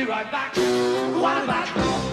be right back. What about